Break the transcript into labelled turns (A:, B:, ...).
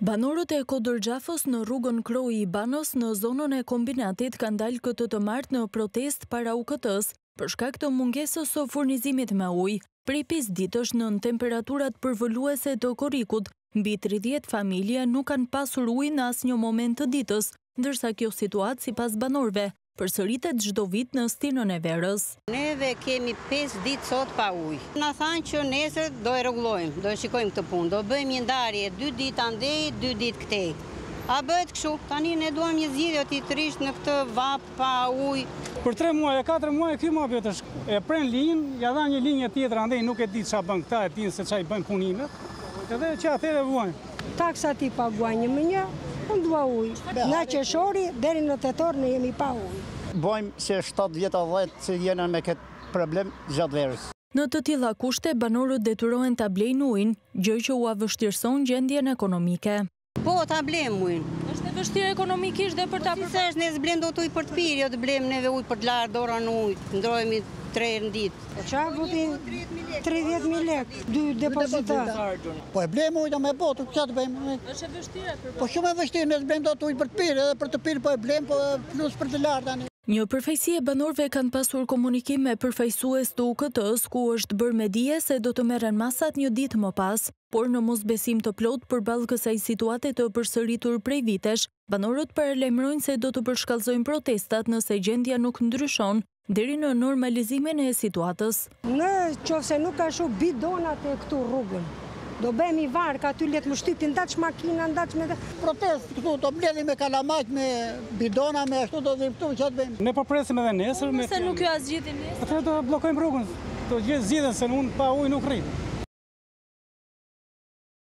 A: Banorët e Kodër Xhafës në rrugën Kroi i Banës në zonën e Kombinatit kanë dalë këtë të martë në protestë para UKT-së për shkak të mungesës së furnizimit me ujë. Prej pesë ditësh nën temperaturat përvëluese të korrikut, mbi tridhjetë familje nuk kanë pasur ujë në asnjë moment të ditës, ndërsa kjo situatë sipas banorëve Përsëritet çdo vit në stinën e verës.
B: Neve kemi pesë ditë sot pa ujë. Na thanë që nesër do e rregullojmë, do e shikojmë këtë punë, do bëjmë një ndarje dy ditë andej, dy ditë këtej. A bëhet kështu? Tani ne duam një zgjidhje, është e trishtë në këtë vapë pa ujë.
C: Për tre muaj e katër muaj ky mobi të shk. E pren linjën, ia dha një linjë tjetër andej nuk e di ça bën këta e dinë se ça i bëjnë punimet edhe që atëherë vuajnë.
D: Taksat i paguajmë një më një, unë dua ujë. Nga qershori deri në tetor ne jemi pa ujë.
E: Bëjmë nja shtatë vjet a dhjetë që jena me këtë problem gjatë verës.
A: Në të tilla kushte, banorët detyrohen ta blejnë ujin, gjë që ua vështirëson gjendjen ekonomike.
B: Po, ta blejmë ujin.
A: Është e vështirë ekonomikisht dhe për ta
B: përballuar. Po si s'është, ne s'blejmë dot ujë për të pirë, jo të blejmë neve ujë për të larë dora në ujë, ndrojemi tre herë në ditë.
D: Po ça, boti 30.000 lek, dy depozita.
E: Po e blejmë ujtë, me bot, ça të bëjmë?
A: Është e vështirë, për
E: Po shumë e vështirë, ne s'blejmë dot ujë për të pirë, edhe për të pirë po e blejmë, po plus për të larë tani.
A: Një përfaqësi e banorëve kanë pasur komunikim me përfaqësues të UKT-së ku është bërë me dije se do të merren masat një ditë më pas, por në mosbesim të plotë përballë kësaj situate të përsëritur prej vitesh, banorët paralajmërojnë se do të përshkallëzojnë protestat nëse gjendja nuk ndryshon Deri në normalizimin e situatës.
D: Në qoftë se nuk ka shu bidonat e këtu rrugën. Do bëhemi varkë aty le të më shtypin n'daç makina n'daç me
E: Protestë këtu do mbledhim me kalamajt me bidona me ashtu do vim këtu ça të bëjmë.
C: Ne po presim edhe nesër.
A: Po nëse nuk jua zgjidhin nesër.
C: Atëherë do bllokojmë rrugën. Do zgjidhen se unë pa ujë nuk rri.